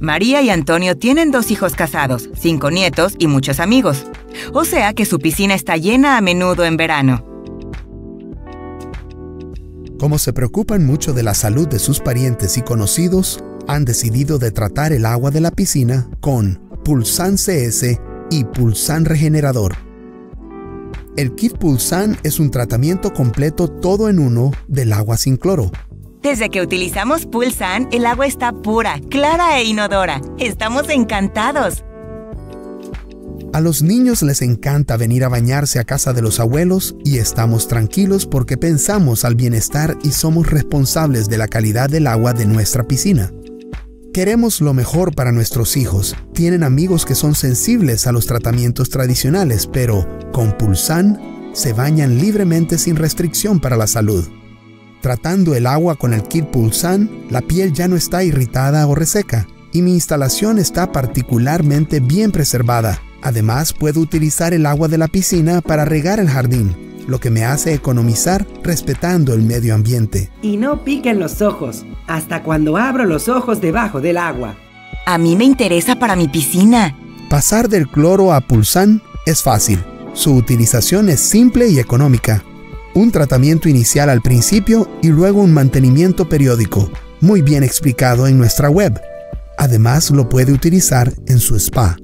María y Antonio tienen dos hijos casados, cinco nietos y muchos amigos. O sea que su piscina está llena a menudo en verano. Como se preocupan mucho de la salud de sus parientes y conocidos, han decidido de tratar el agua de la piscina con Pulsan CS y Pulsan Regenerador. El kit Pulsan es un tratamiento completo todo en uno del agua sin cloro. Desde que utilizamos Pulsan, el agua está pura, clara e inodora. Estamos encantados. A los niños les encanta venir a bañarse a casa de los abuelos y estamos tranquilos porque pensamos al bienestar y somos responsables de la calidad del agua de nuestra piscina. Queremos lo mejor para nuestros hijos. Tienen amigos que son sensibles a los tratamientos tradicionales, pero con Pulsan se bañan libremente sin restricción para la salud. Tratando el agua con el kit Pulsan, la piel ya no está irritada o reseca y mi instalación está particularmente bien preservada Además, puedo utilizar el agua de la piscina para regar el jardín, lo que me hace economizar respetando el medio ambiente. Y no piquen los ojos, hasta cuando abro los ojos debajo del agua. A mí me interesa para mi piscina. Pasar del cloro a pulsán es fácil. Su utilización es simple y económica. Un tratamiento inicial al principio y luego un mantenimiento periódico, muy bien explicado en nuestra web. Además, lo puede utilizar en su spa.